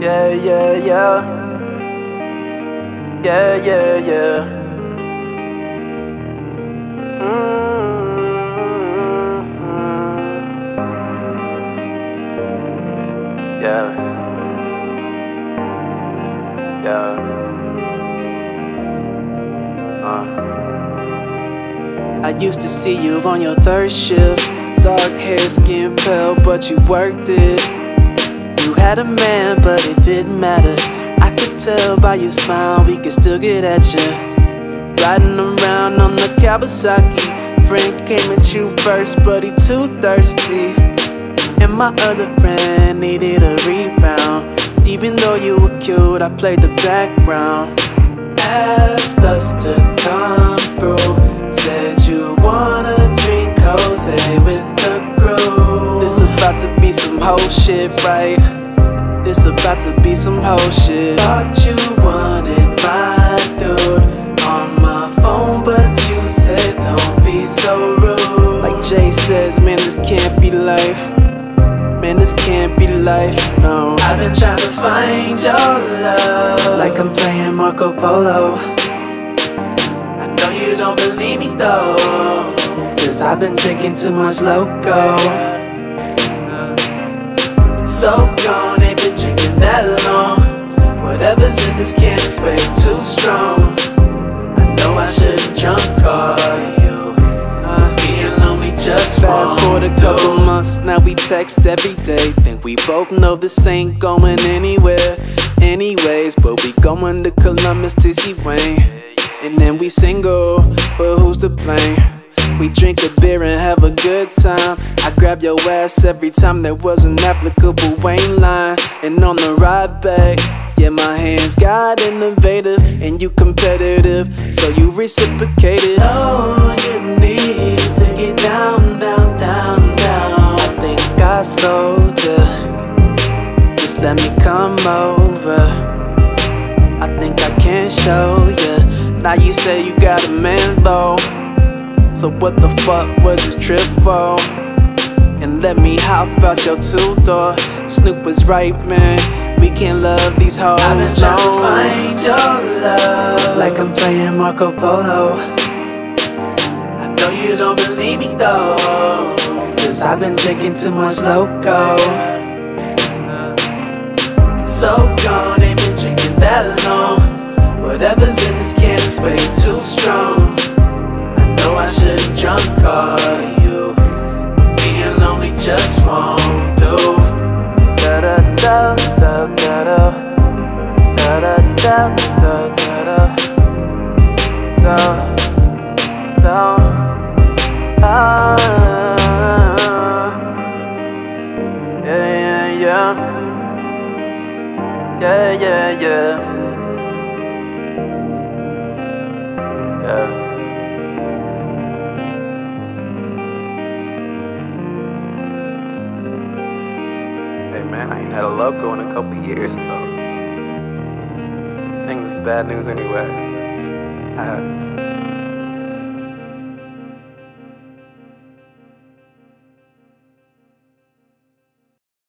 Yeah, yeah, yeah. Yeah, yeah, yeah. Mm-hmm. Yeah. Yeah. Uh. I used to see you on your third shift. Dark hair, skin pale, but you worked it. You had a man, but it didn't matter. I could tell by your smile, we could still get at you. Riding around on the Kawasaki. Friend came at you first, but he too thirsty. And my other friend needed a rebound. Even though you were cute, I played the background. Asked us to come through. Said you wanna drink Jose with the crew. This about to be some whole shit, right? This about to be some whole shit. Thought you wanted my dude on my phone, but you said don't be so rude. Like Jay says, man, this can't be life. Man, this can't be life, no. I've been trying to find your love. Like I'm playing Marco Polo. I know you don't believe me though. Cause I've been drinking too much Loko. So gone, this way too strong. I know I shouldn't drunk call you. Uh, being lonely just fast forward a couple months. Now we text every day. Think we both know this ain't going anywhere. Anyways, but we going to Columbus to see Wayne. And then we single, but who's to blame? We drink a beer and have a good time. I grab your ass every time there was an applicable Wayne line. And on the ride back, yeah, my hands got innovative and you competitive, so you reciprocated. Oh, you need to get down, down, down, down. I think I sold you. Just let me come over. I think I can show you. Now you say you got a man though. So what the fuck was this trip for? And let me hop out your two door. Snoop was right, man. We can't love these hoes. I've been trying to find your love. Like I'm playing Marco Polo. I know you don't believe me though. Cause I've been drinking too much Loko. So gone, ain't been drinking that long. Whatever's in this can is way too strong. Da da da da da da. Ah. Yeah yeah yeah. Yeah, yeah, yeah. Yeah. Man, I ain't had a Loko in a couple years though. Things is bad news anyway. Uh,